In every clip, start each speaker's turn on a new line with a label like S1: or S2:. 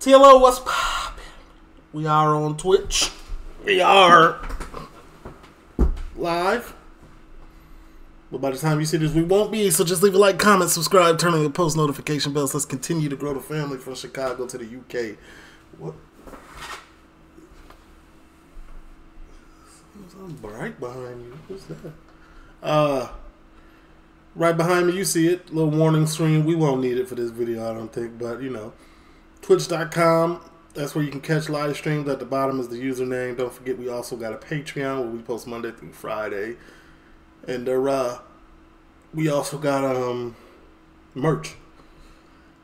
S1: TLO, what's poppin'? We are on Twitch. We are live. But by the time you see this, we won't be. So just leave a like, comment, subscribe, turn on your post notification bells. Let's continue to grow the family from Chicago to the UK. What? Something bright behind you. What's that? Uh, right behind me, you see it. Little warning screen. We won't need it for this video, I don't think. But you know, Twitch.com. That's where you can catch live streams. At the bottom is the username. Don't forget, we also got a Patreon where we post Monday through Friday, and uh, we also got um merch.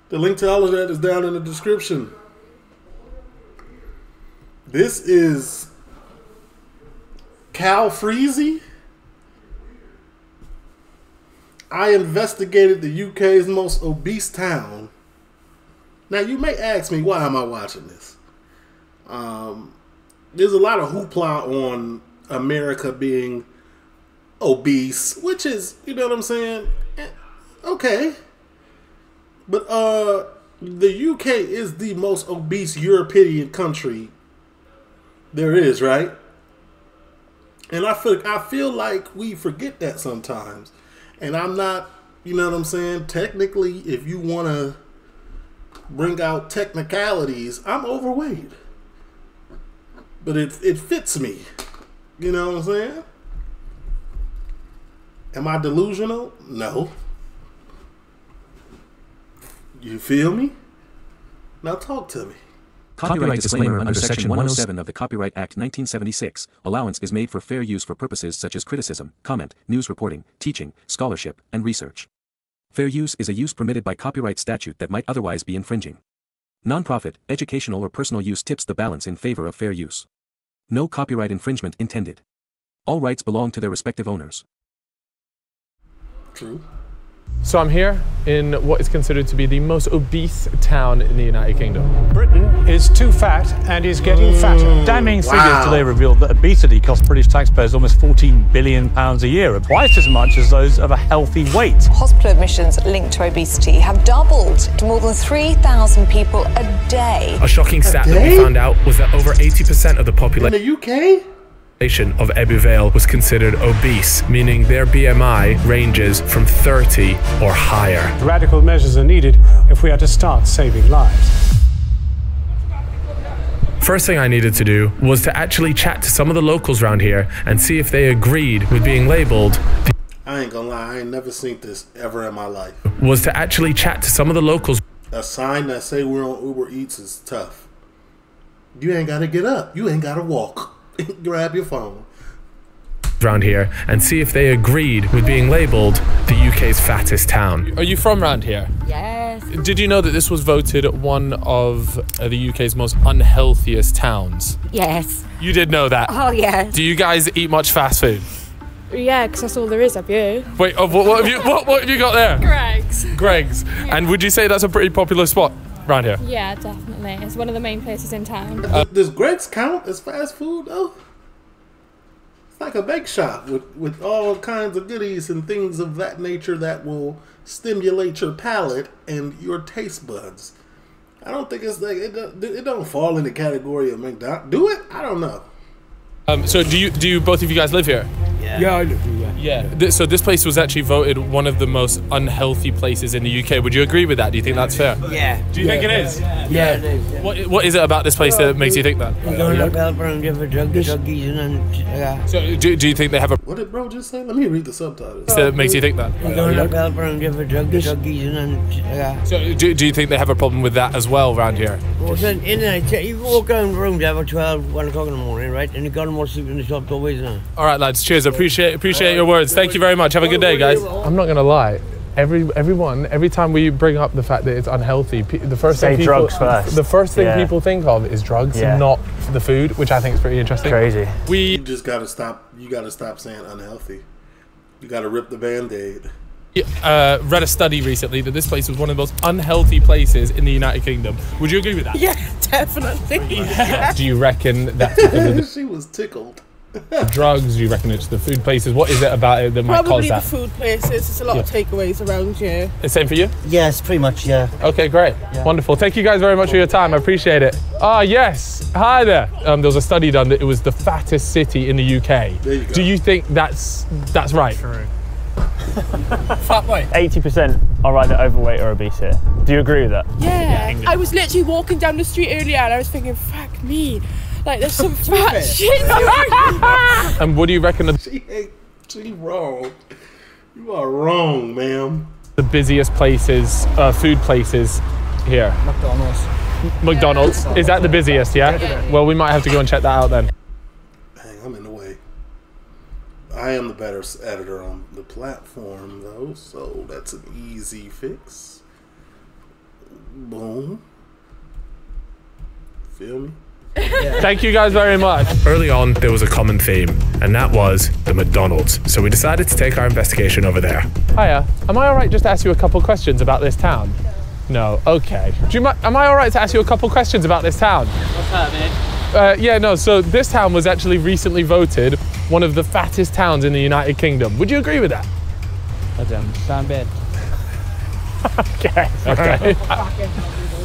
S1: The link to all of that is down in the description. This is CalFreezy. I investigated the UK's most obese town. Now you may ask me why am I watching this? Um, there's a lot of hoopla on America being obese, which is you know what I'm saying. Eh, Okay, but uh, the UK is the most obese European country there is, right? And I feel I feel like we forget that sometimes. And I'm not, you know what I'm saying? Technically, if you want to bring out technicalities, I'm overweight. But it it fits me. You know what I'm saying? Am I delusional? No. You feel me? Now talk to me.
S2: Copyright disclaimer under Section 107 of the Copyright Act 1976. Allowance is made for fair use for purposes such as criticism, comment, news reporting, teaching, scholarship, and research. Fair use is a use permitted by copyright statute that might otherwise be infringing. Nonprofit, educational, or personal use tips the balance in favor of fair use. No copyright infringement intended. All rights belong to their respective owners.
S1: True.
S3: So I'm here in what is considered to be the most obese town in the United Kingdom.
S4: Britain is too fat and is getting fatter.
S5: Damning
S1: Wow.
S5: figures today revealed that obesity costs British taxpayers almost 14 billion pounds a year, twice as much as those of a healthy weight.
S6: Hospital admissions linked to obesity have doubled to more than 3,000 people a day.
S7: A shocking stat that we found out was that over 80% of the population...
S1: In the UK?
S7: Of Ebbw Vale was considered obese, meaning their BMI ranges from 30 or higher.
S4: Radical measures are needed if we are to start saving lives.
S7: First thing I needed to do was to actually chat to some of the locals around here and see if they agreed with being labeled
S1: I ain't gonna lie, I ain't never seen this ever in my life.
S7: was to actually chat to some of the locals
S1: A sign that say we're on Uber Eats is tough. You ain't gotta get up. You ain't gotta walk. Grab your phone.
S7: around here and see if they agreed with being labeled the UK's fattest town.
S3: Are you from around here?
S8: Yes.
S3: Did you know that this was voted one of uh, the UK's most unhealthiest towns?
S8: Yes.
S3: You did know that.
S8: Oh, yes.
S3: Do you guys eat much fast food?
S9: Yeah, because that's all there is up here.
S3: Wait, oh, what, what have you what, what have you got there?
S9: Greggs.
S3: Greggs. And would you say that's a pretty popular spot around here?
S9: Yeah, definitely. It's one of the main places in town.
S1: Does Greggs count as fast food though? It's like a bake shop with, with all kinds of goodies and things of that nature that will stimulate your palate and your taste buds. I don't think it's like it don't, it don't fall in the category of McDonald's. Do it? I don't know.
S3: Um, so do you do you, both of you guys live here?
S4: Yeah, I live here.
S3: Yeah. Th- so this place was actually voted one of the most unhealthy places in the UK. Would you agree with that? Do you think that's fair?
S10: Yeah.
S3: Do you think it is?
S10: Yeah, it is. Yeah.
S3: What What is it about this place that makes you think that?
S10: You don't look help around different drug druggies and yeah.
S3: So do, do you think they have a
S1: What did bro just say? Let me read the subtitles.
S3: that makes you think that?
S10: You don't look help around different drug druggies and yeah.
S3: So do, do you think they have a problem with that as well around here?
S10: Well, so in the you walk down the rooms about 12, 1 o'clock in the morning, right? And you got them all sleeping in the shop always now.
S3: All right, lads. Cheers. Appreciate appreciate your words. Thank you very much. Have a good day, guys. I'm not gonna lie. Every everyone, every time we bring up the fact that it's unhealthy, pe- the first
S5: Say
S3: thing people,
S5: drugs first.
S3: the first thing
S5: Yeah.
S3: people think of is drugs,
S5: Yeah.
S3: not the food, which I think is pretty interesting.
S5: Crazy.
S3: We
S1: You just gotta stop. You gotta stop saying unhealthy. You gotta rip the band-aid.
S3: uh, read a study recently that this place was one of the most unhealthy places in the United Kingdom. Would you agree with that?
S8: Yeah, definitely.
S3: Do you reckon that's because of the
S1: she was tickled.
S3: drugs? Do you reckon it's the food places? What is it about it that might
S8: Probably
S3: cause
S8: the food places. There's a lot of takeaways around here.
S3: The same for you?
S10: Yes, pretty much, yeah.
S3: Okay, great. Wonderful. Thank you guys very much for your time. I appreciate it. Ah, yes. Hi there. Um, there was a study done that it was the fattest city in the UK.
S1: There you go.
S3: Do you think that's that's right?
S8: Fat boy.
S11: 80% are either overweight or obese here. Do you agree with that?
S8: Yeah. I was literally walking down the street earlier and I was thinking, fuck me. Like there's some fat shit.
S3: And what do you reckon the,
S1: She ain't. She wrong. You are wrong, ma'am.
S3: the busiest places, uh, food places here?
S10: McDonald's.
S3: McDonald's. Is that the busiest? Yeah. Well, we might have to go and check that out then.
S1: Dang, I'm in the way. I am the better editor on the platform, though, so that's an easy fix. Boom. Feel me?
S3: Thank you guys very much.
S7: Early on, there was a common theme, and that was the McDonald's. So we decided to take our investigation over there.
S3: Hiya. Am I all right just to ask you a couple questions about this town? No. Okay. Do you mi- am I all right to ask you a couple questions about this town?
S11: What's that, man?
S3: Uh, yeah, no. So this town was actually recently voted one of the fattest towns in the United Kingdom. Would you agree with that?
S11: I don't sound bad.
S3: Okay. Okay.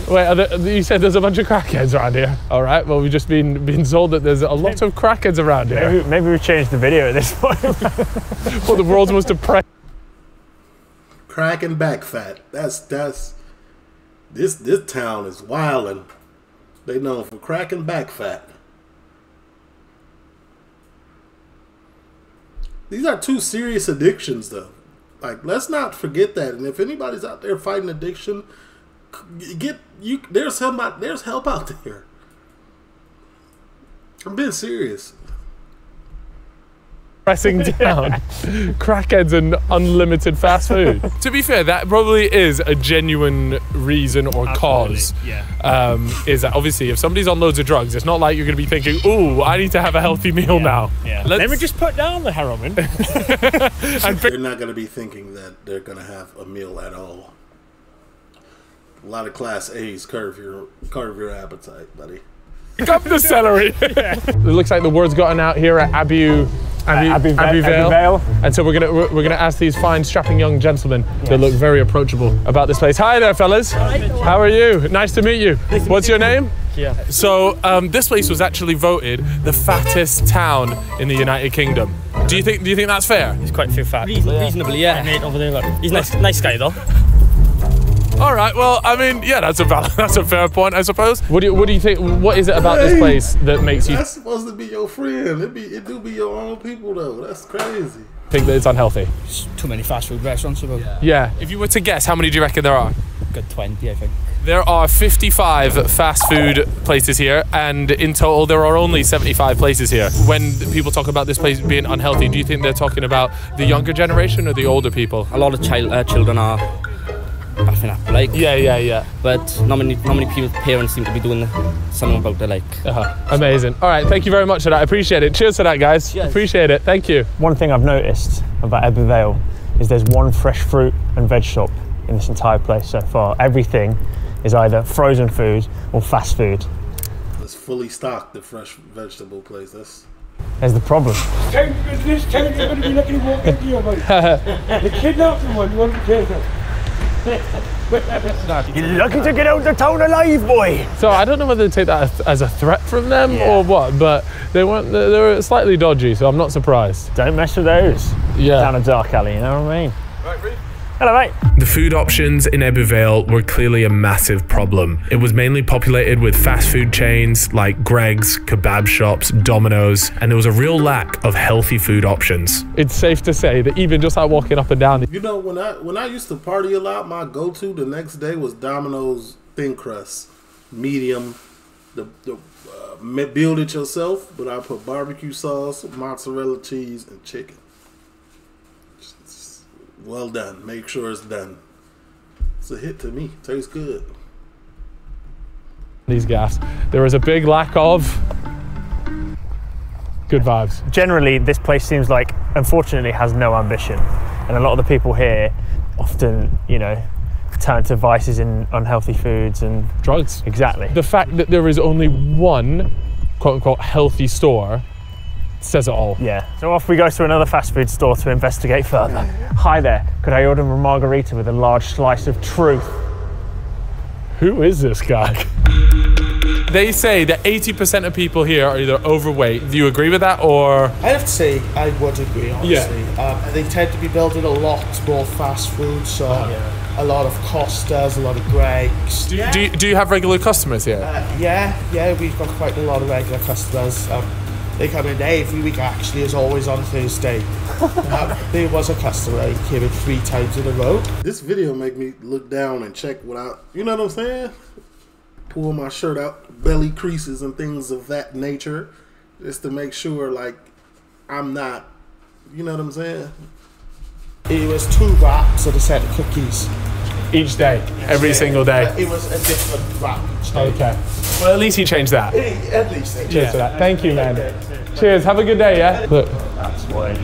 S3: Wait, are there, you said there's a bunch of crackheads around here. All right. Well, we've just been been told that there's a lot of crackheads around here.
S11: Maybe, maybe we change the video at this point.
S3: Well, the world's most depressed.
S1: Crack and back fat. That's that's this this town is wildin'. They known for crack and back fat. These are two serious addictions, though. Like, let's not forget that. And if anybody's out there fighting addiction, c- get you. There's help out. There's help out there. I'm being serious.
S3: Pressing down crackheads and unlimited fast food. to be fair, that probably is a genuine reason or cause.
S11: yeah.
S3: Um, is that obviously if somebody's on loads of drugs, it's not like you're going to be thinking, "Ooh, I need to have a healthy meal now."
S11: Yeah.
S3: Let's-
S11: Let me just put down the heroin.
S1: they're not going to be thinking that they're going to have a meal at all. A lot of class A's curve your curve your appetite, buddy.
S3: Pick up the celery. it looks like the word's gotten out here at Abu. Abu,
S11: Abu-
S3: Ebbw Vale.
S11: Ebbw Vale.
S3: And so we're gonna we're, we're gonna ask these fine strapping young gentlemen that look very approachable about this place. Hi there, fellas. How are you? Nice to meet you. What's your name?
S11: Yeah.
S3: So um, this place was actually voted the fattest town in the United Kingdom. Do you think do you think that's fair?
S11: He's quite a few fat. reasonably, yeah. Mate over there, look. He's nice, nice guy though.
S3: All right. Well, I mean, yeah, that's a valid, that's a fair point, I suppose. What do you what do you think? What is it about this place that makes you
S1: That's supposed to be your friend. It be it do be your own people though. That's crazy.
S3: think that it's unhealthy?
S11: Too many fast food restaurants about.
S3: Yeah. If you were to guess, how many do you reckon there are?
S11: Good 20, I think.
S3: There are 55 fast food places here, and in total, there are only 75 places here. When people talk about this place being unhealthy, do you think they're talking about the younger generation or the older people?
S11: A lot of child uh, children are buffing up, like.
S3: Yeah, yeah, yeah.
S11: But not many, not many people's parents seem to be doing something about it, like.
S3: Uh-huh. Amazing. All right, thank you very much for that. I appreciate it. Cheers for that, guys. Appreciate it. Thank you.
S11: One thing I've noticed about Ebbw is there's one fresh fruit and veg shop in this entire place so far. Everything is either frozen food or fast food.
S1: It's fully stocked. The fresh vegetable place. That's
S11: There's the problem.
S12: This time you're going to be lucky to walk into your money. the kidnapped one, you want to take her.
S11: You're lucky to get out of town alive, boy.
S3: So I don't know whether to take that as a threat from them or what, but they weren't. They were slightly dodgy, so I'm not surprised.
S11: Don't mess with those.
S3: Yeah.
S11: Down a dark alley, you know what I mean? Hello, mate.
S7: The food options in Ebbw Vale were clearly a massive problem. It was mainly populated with fast food chains like Greggs, kebab shops, Domino's, and there was a real lack of healthy food options.
S3: It's safe to say that even just like walking up and down,
S1: you know when I when I used to party a lot. My go to the next day was Domino's thin crust, medium. The the uh, build it yourself, but I put barbecue sauce, mozzarella cheese, and chicken. It's well done. Make sure it's done. It's a hit to me. Tastes good.
S3: these gaffs, there is a big lack of good vibes.
S11: Generally, this place seems like, unfortunately, has no ambition. And a lot of the people here often, you know, turn to vices in unhealthy foods and
S3: drugs.
S11: Exactly.
S3: The fact that there is only one quote unquote healthy store says it all.
S11: Yeah. So off we go to another fast food store to investigate further. Hi there. Could I order a margarita with a large slice of truth?
S3: Who is this guy? They say that 80% of people here are either overweight. Do you agree with that or?
S13: I have to say, I would agree, honestly. Um, they tend to be building a lot more fast food, so a lot of Costas, a lot of Greggs.
S3: Do, do, you, do you have regular customers here?
S13: Uh, yeah, yeah, we've got quite a lot of regular customers. Um, they come in every week, actually, as always on Thursday. um, there was a customer who came in three times in a row.
S1: This video make me look down and check what I, you know what I'm saying? Pull my shirt out, belly creases and things of that nature, just to make sure like I'm not, you know what I'm saying?
S13: It was two wraps and a set of cookies.
S3: Each day, every single day.
S13: It was a different wrap each day.
S3: Okay. Well, at least he changed that.
S13: At least they
S3: Cheers for that. Thank you, man. Cheers. Have a good day, yeah? Look,
S11: That's why.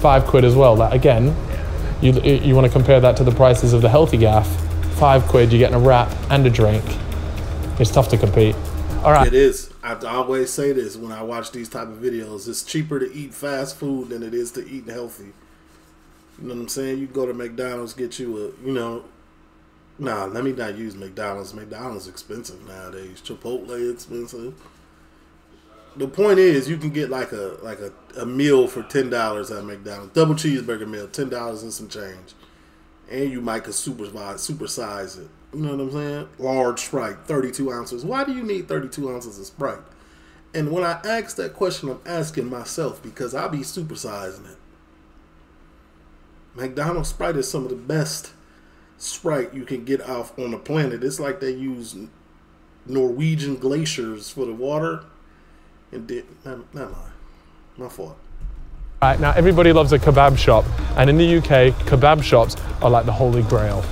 S3: five quid as well. That again, you you want to compare that to the prices of the healthy gaff. Five quid, you're getting a wrap and a drink. It's tough to compete. All right.
S1: It is. I always say this when I watch these type of videos. It's cheaper to eat fast food than it is to eat healthy. You know what I'm saying? You go to McDonald's, get you a, you know, nah. Let me not use McDonald's. McDonald's expensive nowadays. Chipotle expensive. The point is, you can get like a like a, a meal for ten dollars at McDonald's, double cheeseburger meal, ten dollars and some change, and you might could super supersize it. You know what I'm saying? Large Sprite, 32 ounces. Why do you need 32 ounces of Sprite? And when I ask that question, I'm asking myself because I'll be supersizing it. McDonald's Sprite is some of the best Sprite you can get off on the planet. It's like they use Norwegian glaciers for the water. And did not, not. My fault.
S3: Right, now everybody loves a kebab shop, and in the UK, kebab shops are like the holy grail.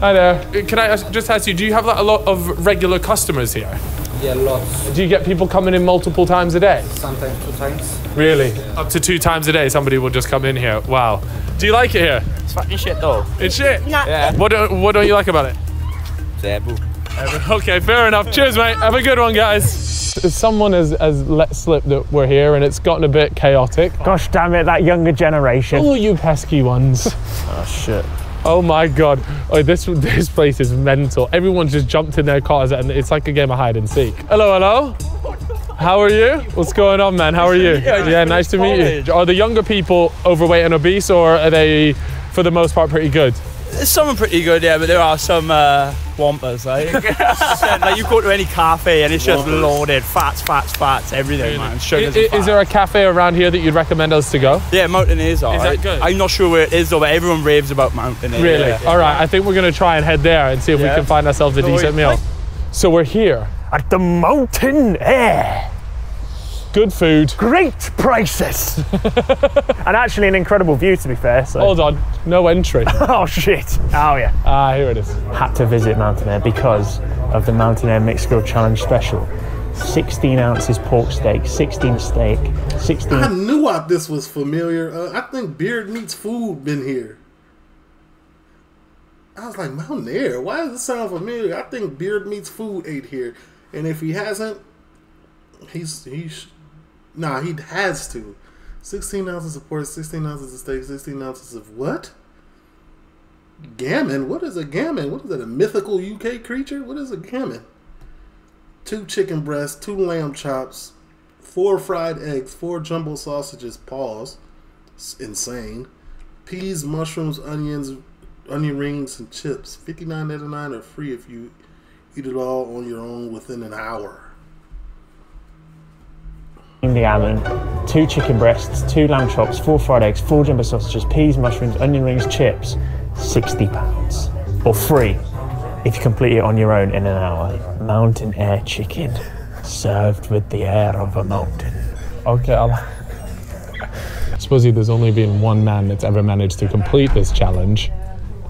S3: Hi there. Can I just ask you, do you have like, a lot of regular customers here?
S14: Yeah, lots.
S3: Do you get people coming in multiple times a day?
S14: Sometimes two times.
S3: Really? Up to two times a day, somebody will just come in here. Wow. Do you like it here?
S14: It's fucking shit though.
S3: It's shit.
S14: Yeah.
S3: What don't What don't you like about it?
S14: Zebu.
S3: Okay, fair enough. Cheers, mate. Have a good one, guys. Someone has, has let slip that we're here, and it's gotten a bit chaotic.
S11: Gosh damn it, that younger generation.
S3: Oh, you pesky ones.
S11: Oh shit.
S3: Oh my god. Oh, this this place is mental. Everyone's just jumped in their cars and it's like a game of hide and seek. Hello, hello. How are you? What's going on, man? How are you? Yeah, nice to meet you. Are the younger people overweight and obese, or are they, for the most part, pretty good?
S15: Some are pretty good, yeah, but there are some uh, wampers. Like, like you go to any cafe and it's just
S3: Wampers.
S15: loaded, fats, fats, fats, everything, man.
S3: I-
S15: Sugars
S3: i-
S15: and
S3: is there a cafe around here that you'd recommend us to go?
S15: Yeah, Mountain is alright.
S3: that good?
S15: I'm not sure where it is though, but everyone raves about Mountain Air.
S3: Really?
S15: Yeah.
S3: All right. I think we're gonna try and head there and see if we
S15: Yeah.
S3: can find ourselves a decent meal. So we're here
S11: at the Mountain Air.
S3: Good food.
S11: Great prices. and actually an incredible view to be fair. So.
S3: Hold on, no entry.
S11: oh shit. Oh yeah.
S3: Ah, here it is.
S11: Had to visit Mountain Air because of the Mountain Air Mixed Grill Challenge special. 16 ounces pork steak, 16 steak, 16.
S1: I knew I, this was familiar. Uh, I think Beard Meats Food been here. I was like, Mountain Air. Why does it sound familiar? I think Beard Meats Food ate here, and if he hasn't, he's he's nah, he has to. Sixteen ounces of pork, sixteen ounces of steak, sixteen ounces of what? Gammon? What is a gammon? What is that? A mythical UK creature? What is a gammon? Two chicken breasts, two lamb chops, four fried eggs, four jumbo sausages. Pause. It's insane. Peas, mushrooms, onions, onion rings, and chips. Fifty nine ninety nine are free if you eat it all on your own within an hour.
S11: The gammon, two chicken breasts, two lamb chops, four fried eggs, four jumbo sausages, peas, mushrooms, onion rings, chips, sixty pounds, or free if you complete it on your own in an hour. Mountain air chicken, served with the air of a mountain.
S3: Okay, I'll. Supposedly, there's only been one man that's ever managed to complete this challenge,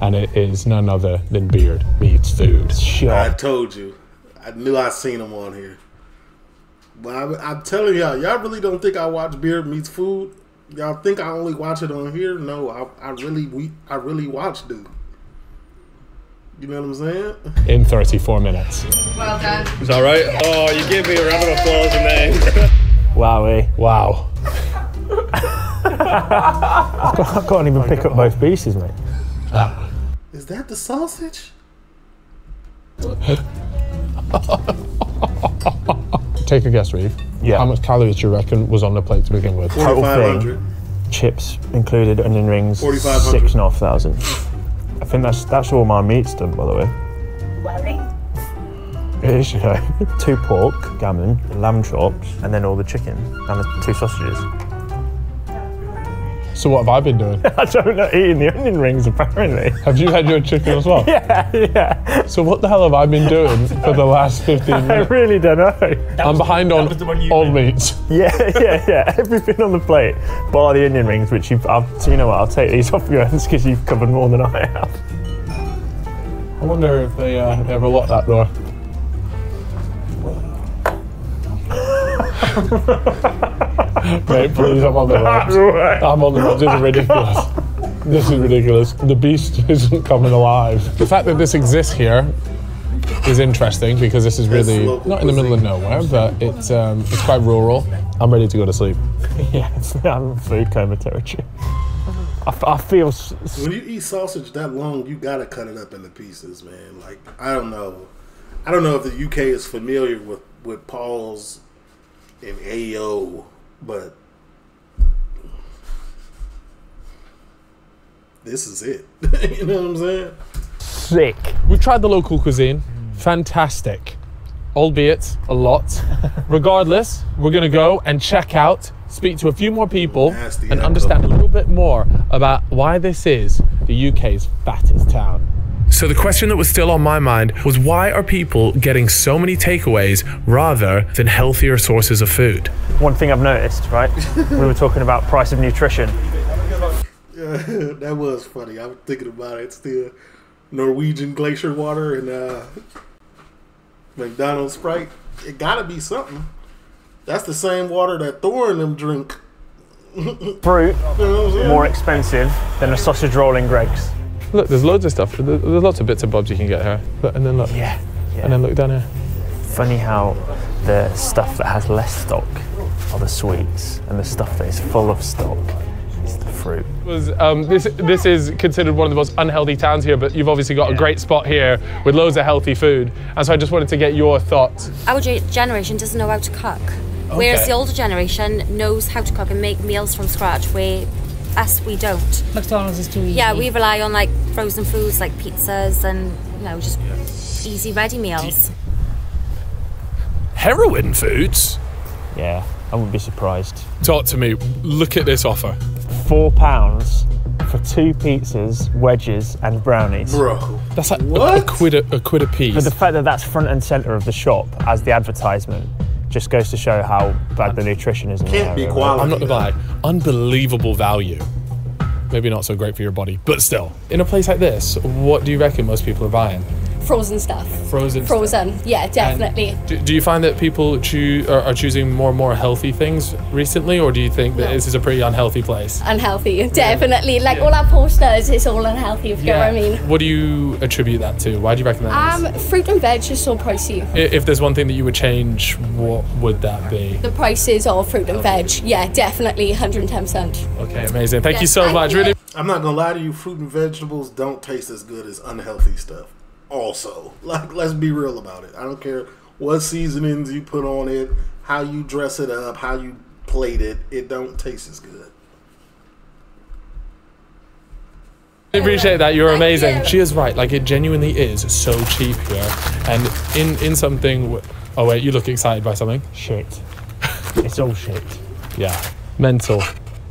S3: and it is none other than Beard Meats Food.
S1: I told you. I knew I'd seen him on here. But I, I'm telling y'all, y'all really don't think I watch Beard Meats Food? Y'all think I only watch it on here? No, I, I really we I really watch dude. You know what I'm saying?
S3: In 34 minutes.
S8: Well done.
S16: Is that right? Oh, you gave me a round of applause in there.
S11: Wowie.
S3: Wow.
S11: I can't even pick up both pieces, mate.
S1: Is that the sausage?
S3: Take a guess, Reeve.
S11: Yeah.
S3: How much calories do you reckon was on the plate to begin with?
S11: Total
S1: 4,500.
S11: thing, chips included, onion rings,
S1: 4,500.
S11: six and a half thousand. I think that's that's all my meat's done, by the way. It is, you know. two pork, gammon, lamb chops, and then all the chicken and the two sausages.
S3: So what have I been doing?
S11: I don't know, eating the onion rings apparently.
S3: Have you had your chicken as well?
S11: Yeah, yeah.
S3: So what the hell have I been doing for the last 15 minutes?
S11: I really don't know.
S3: I'm behind on all meats.
S11: Yeah, yeah, yeah. Everything on the plate, bar the onion rings, which you've. I've, so you know what? I'll take these off your hands because you've covered more than I have.
S3: I wonder if they uh, ever lock that door. Mate, please, I'm on the road. I'm on the road. This is ridiculous. This is ridiculous. The beast isn't coming alive. The fact that this exists here is interesting because this is really not in the middle of nowhere, but it's um, it's quite rural. I'm ready to go to sleep.
S11: yeah, I'm in food coma territory. I, f- I feel. s- s-
S1: When you eat sausage that long, you gotta cut it up into pieces, man. Like I don't know, I don't know if the UK is familiar with with Paul's and AO, but this is it. you know what I'm saying?
S11: Sick.
S3: We've tried the local cuisine. Fantastic. Albeit a lot. Regardless, we're going to go and check out, speak to a few more people,
S1: Nasty
S3: and
S1: apple.
S3: understand a little bit more about why this is the UK's fattest town. So the question that was still on my mind was why are people getting so many takeaways rather than healthier sources of food?
S11: One thing I've noticed, right? we were talking about price of nutrition.
S1: Yeah, that was funny. I'm thinking about it still. Norwegian glacier water and uh, McDonald's Sprite. It gotta be something. That's the same water that Thor and them drink.
S11: Fruit
S1: You know what I'm saying?
S11: more expensive than a sausage roll in Greggs.
S3: Look, there's loads of stuff. There's lots of bits and bobs you can get here. Look, and then look.
S11: Yeah. yeah.
S3: And then look down here.
S11: Funny how the stuff that has less stock are the sweets, and the stuff that is full of stock is the fruit.
S3: was um, this this is considered one of the most unhealthy towns here, but you've obviously got a great spot here with loads of healthy food, and so I just wanted to get your thoughts.
S16: Our generation doesn't know how to cook, whereas the older generation knows how to cook and make meals from scratch. Where us, we don't.
S17: McDonald's is too easy.
S16: Yeah, we rely on like frozen foods like pizzas and you know just easy ready meals.
S3: Heroin foods.
S11: Yeah, I wouldn't be surprised.
S3: Talk to me. Look at this offer.
S11: Four pounds for two pizzas, wedges, and brownies.
S1: Bro.
S3: That's like a, a quid a, a quid a piece.
S11: But the fact that that's front and centre of the shop as the advertisement just goes to show how bad the nutrition is. In
S1: Can't be
S11: area,
S1: quality.
S3: I'm not gonna lie, unbelievable value. Maybe not so great for your body, but still. In a place like this, what do you reckon most people are buying?
S18: Frozen stuff.
S3: Frozen.
S18: Frozen, yeah, definitely.
S3: Do, do you find that people choo- are, are choosing more and more healthy things recently, or do you think that this is a pretty unhealthy place?
S18: Unhealthy, definitely. Like all our posters, it's all unhealthy, if you know what I mean.
S3: What do you attribute that to? Why do you reckon that is?
S18: Um, fruit and veg is so pricey.
S3: I- If there's one thing that you would change, what would that be?
S18: The prices of fruit and veg, yeah, definitely 110%.
S3: Okay, amazing. Thank you so
S18: thank
S3: much.
S18: you.
S3: Really.
S1: I'm not gonna lie to you. Fruit and vegetables don't taste as good as unhealthy stuff. Also, like let's be real about it. I don't care what seasonings you put on it, how you dress it up, how you plate it. It don't taste as good.
S3: I appreciate that. You're amazing. She is right. Like it genuinely is so cheap here, and in in something. w- Oh wait, you look excited by something.
S11: Shit. It's all shit.
S3: Yeah. Mental.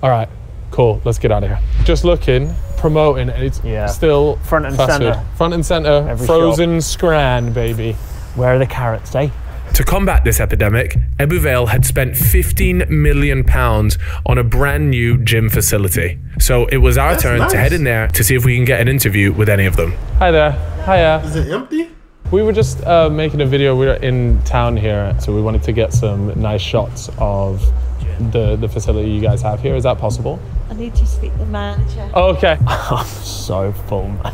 S3: All right. Cool. Let's get out of here. Just looking, promoting, it. it's
S11: Yeah.
S3: still
S11: Front and centre.
S3: food. Front and center.
S11: Every
S3: frozen scran, baby.
S11: Where are the carrots, eh?
S7: To combat this epidemic, Ebbw had spent 15 million pounds on a brand new gym facility. So it was our
S1: That's
S7: turn
S1: nice.
S7: to head in there to see if we can get an interview with any of them.
S3: Hi there. Hiya.
S1: Is it empty?
S3: We were just uh, making a video. We were in town here, so we wanted to get some nice shots of the the facility you guys have here. Is that possible?
S17: I need to speak to the manager.
S3: Okay.
S11: I'm so full, man.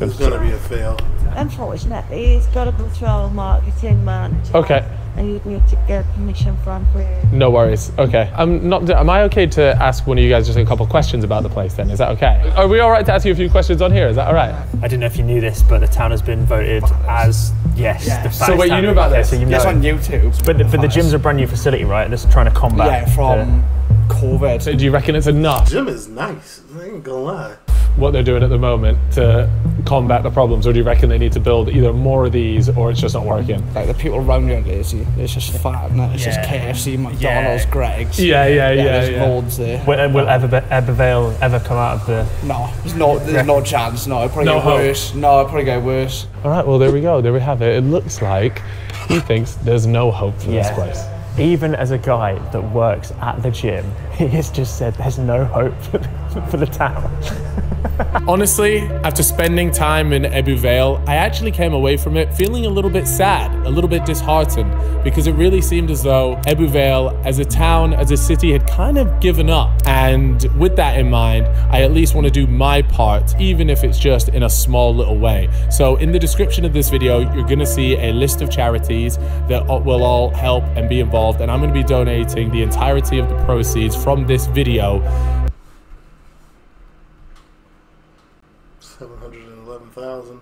S1: It's gonna be a fail.
S17: Unfortunately, he's got to go through our marketing manager.
S3: Okay.
S17: and you need to get permission from where.
S3: No worries. Okay. I'm not. Am I okay to ask one of you guys just a couple questions about the place? Then is that okay? Are we all right to ask you a few questions on here? Is that all right?
S11: I don't know if you knew this, but the town has been voted as yes. The
S3: So
S11: fattest
S3: wait, you knew about this?
S11: So you
S3: Yes,
S11: know.
S3: on
S11: YouTube. But the, but the gym's a brand new facility, right? That's trying to combat.
S13: Yeah, from COVID.
S3: So do you reckon it's enough?
S1: Gym is nice. I ain't gonna lie.
S3: What they're doing at the moment to combat the problems, or do you reckon they need to build either more of these, or it's just not working?
S13: Like the people around you are lazy. It's just fat, and it's just KFC, McDonald's, Greggs.
S3: Yeah, yeah, yeah,
S13: There's
S3: yeah.
S13: loads there.
S11: Will, will Eber, Ebervale ever come out of the?
S13: No, there's no, there's no chance. No, it'll probably
S3: No
S13: get
S3: hope.
S13: worse. No, it'll probably get worse.
S3: All right. Well, there we go. There we have it. It looks like he thinks there's no hope for this place.
S11: Even as a guy that works at the gym, he has just said there's no hope for the, for the town.
S3: Honestly, after spending time in Ebbw Vale, I actually came away from it feeling a little bit sad, a little bit disheartened, because it really seemed as though Ebbw Vale, as a town, as a city, had kind of given up. And with that in mind, I at least want to do my part, even if it's just in a small little way. So, in the description of this video, you're going to see a list of charities that will all help and be involved. And I'm going to be donating the entirety of the proceeds from this video
S1: Seven hundred and eleven thousand.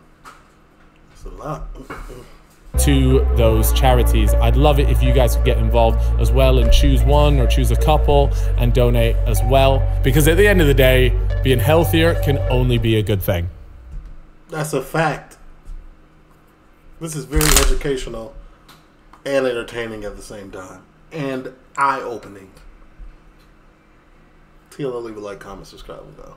S1: That's a lot.
S3: to those charities. I'd love it if you guys could get involved as well and choose one or choose a couple and donate as well. Because at the end of the day, being healthier can only be a good thing.
S1: That's a fact. This is very educational and entertaining at the same time, and eye opening. TL, leave a like, comment, subscribe, and go.